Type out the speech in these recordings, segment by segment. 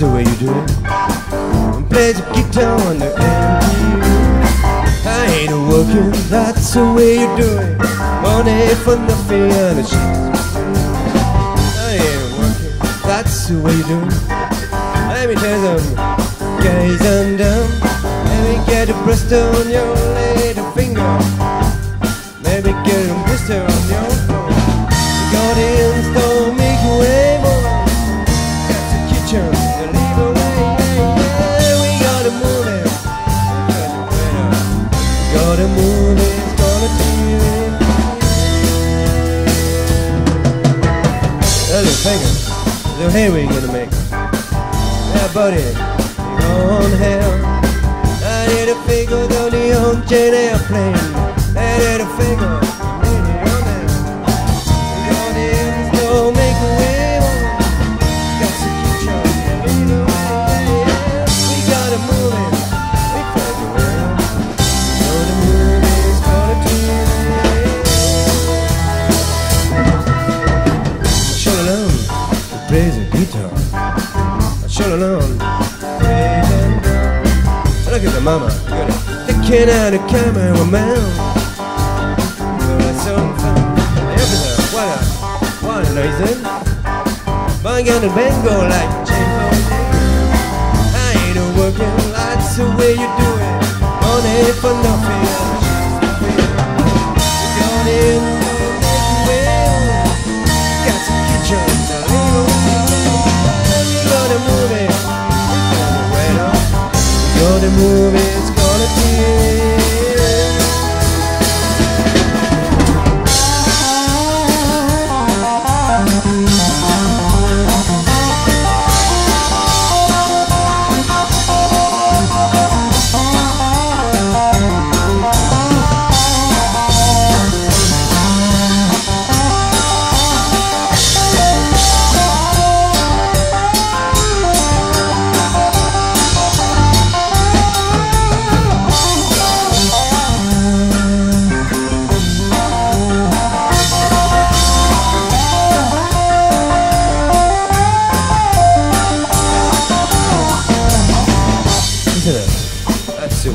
the way you do it. And play the guitar on the MTV. I ain't working, that's the way you do it. Money for nothing and a shit. I ain't working, that's the way you do it. Let me tell something, guys and down. Let me get a blister on your little So here we gonna make. Yeah, buddy. On hell. I need a figure on the old jet airplane. I need a figure. Shut alone. Look at the mama, got a sticking out a cameraman. Got some fun. Everything, what a, reason. Bang and bango like. I ain't working, that's the way you do it. Money for nothing.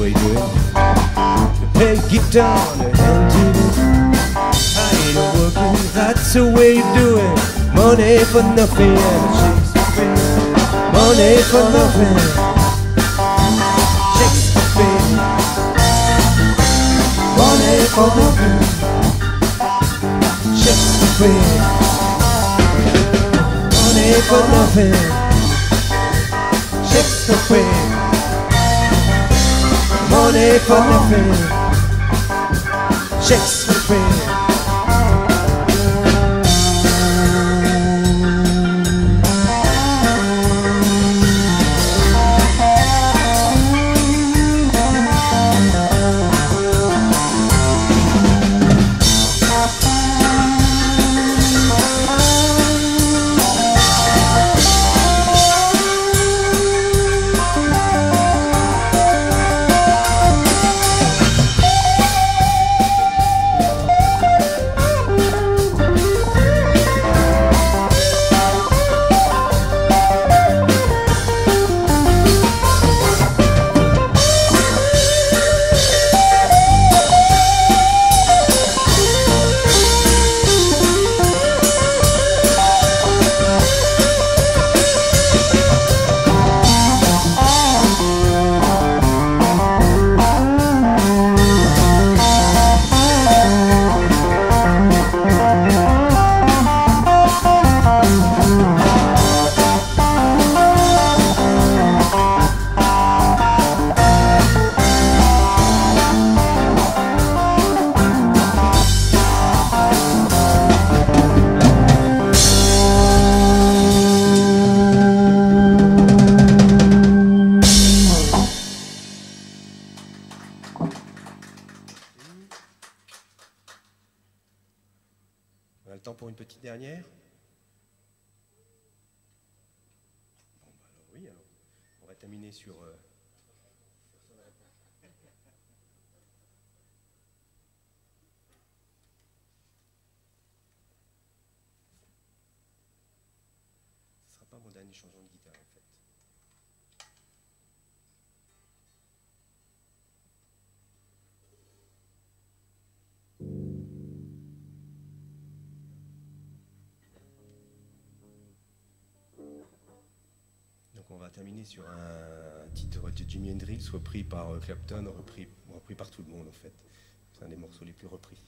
Way do it. You play guitar on the MTV. I ain't working, that's the way you do it. Money for nothing and. Money for nothing. Money for nothing. Shakespeare. Money for nothing. Shakespeare. Money for nothing. Shakespeare. On a le temps pour une petite dernière Bon, bah alors oui, alors. On va terminer sur. euh, Ce sera pas mon dernier changement de guitare en fait. Donc on va terminer sur un titre de Jimi Hendrix, repris par euh, Clapton, repris, repris par tout le monde en fait. C'est un des morceaux les plus repris.